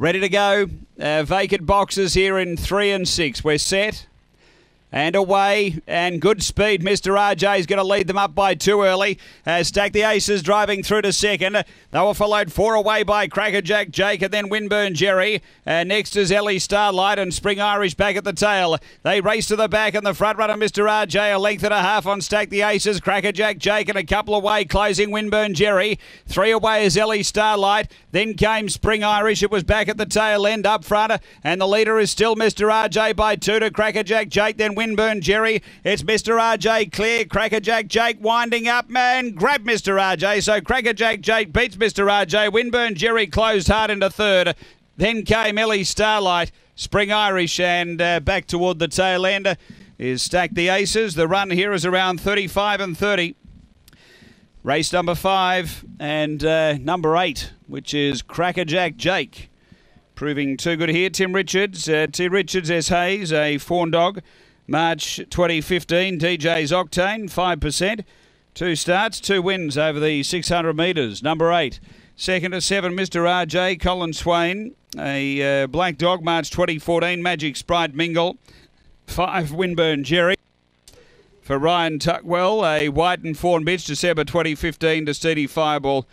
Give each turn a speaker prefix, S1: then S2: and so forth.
S1: Ready to go. Uh, vacant boxes here in three and six. We're set. And away, and good speed. Mr. RJ is going to lead them up by two early. Uh, stack the aces driving through to second. They were followed four away by Crackerjack Jake and then Winburn Jerry. Uh, next is Ellie Starlight and Spring Irish back at the tail. They race to the back and the front runner, Mr. RJ, a length and a half on Stack the Aces. Crackerjack Jake and a couple away, closing Winburn Jerry. Three away is Ellie Starlight. Then came Spring Irish. It was back at the tail end up front. And the leader is still Mr. RJ by two to Crackerjack Jake. Then Winburn Jerry. It's Mr. RJ clear. Crackerjack Jake winding up, man. Grab Mr. RJ. So Crackerjack Jake beats Mr. RJ. Winburn Jerry closed hard into third. Then came Ellie Starlight, Spring Irish, and uh, back toward the tail end is Stack the Aces. The run here is around 35 and 30. Race number five and uh, number eight, which is Crackerjack Jake. Proving too good here. Tim Richards. Uh, Tim Richards, S. Hayes, a fawn dog. March 2015, DJ's Octane, 5%. Two starts, two wins over the 600 metres. Number eight. Second to seven, Mr. RJ, Colin Swain. A uh, black dog, March 2014, Magic Sprite Mingle. Five, Winburn Jerry. For Ryan Tuckwell, a white and fawn bitch, December 2015 to Steedy Fireball.